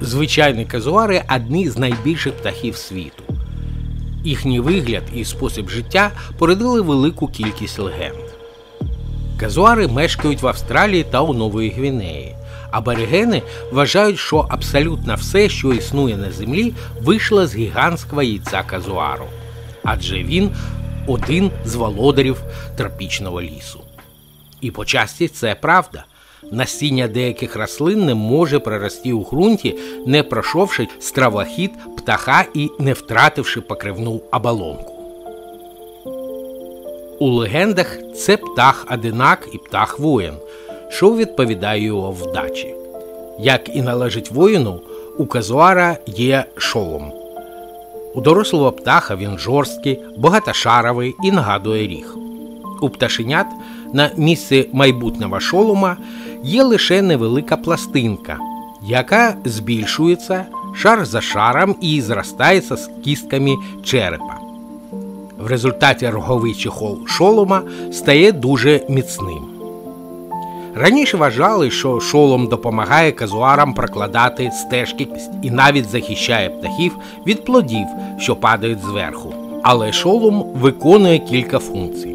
Звичайні казуари одні з найбільших птахів світу. Їхній вигляд і спосіб життя породили велику кількість легенд. Казуари мешкають в Австралії та у Нової Гвінеї. Аборигени вважають, що абсолютно все, що існує на землі, вийшло з гігантського яйця казуару, адже він один з володарів тропічного лісу. І по часті це правда. Насіння деяких рослин не може прорости у ґрунті, не пройшовши стравохід птаха і не втративши покривну оболонку. У легендах це птах одинак і птах воїн, що відповідає його вдачі. Як і належить воїну, у казуара є шолом. У дорослого птаха він жорсткий, багатошаровий і нагадує ріг. У пташенят на місці майбутнього шолома є лише невелика пластинка, яка збільшується шар за шаром і зростається з кістками черепа. В результаті роговий чехол шолома стає дуже міцним. Раніше вважали, що шолом допомагає казуарам прокладати стежки і навіть захищає птахів від плодів, що падають зверху. Але шолом виконує кілька функцій.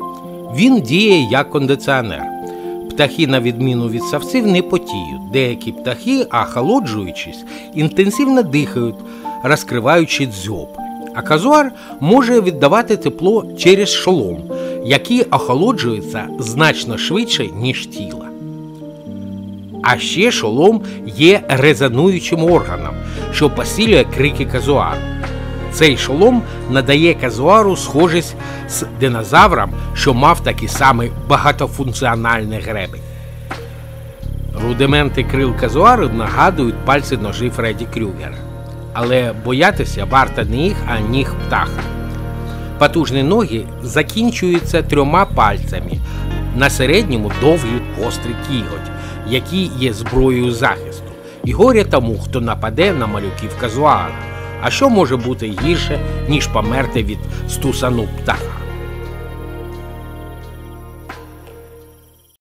Він діє як кондиціонер. Птахи, на відміну від савців, не потіють. Деякі птахи, охолоджуючись, інтенсивно дихають, розкриваючи дзьоб. А казуар може віддавати тепло через шолом, який охолоджується значно швидше, ніж тіло. А ще шолом є резонуючим органом, що посилює крики казуару. Цей шолом надає казуару схожість з динозавром, що мав такий самий багатофункціональний гребень. Рудименти крил казуару нагадують пальці ножі Фредді Крюгера. Але боятися варто не їх, а ніг птаха. Потужні ноги закінчуються трьома пальцями. На середньому довгий гострий кіготь, який є зброєю захисту, і горя тому, хто нападе на малюків казуара. А що може бути гірше, ніж померти від стусану птаха?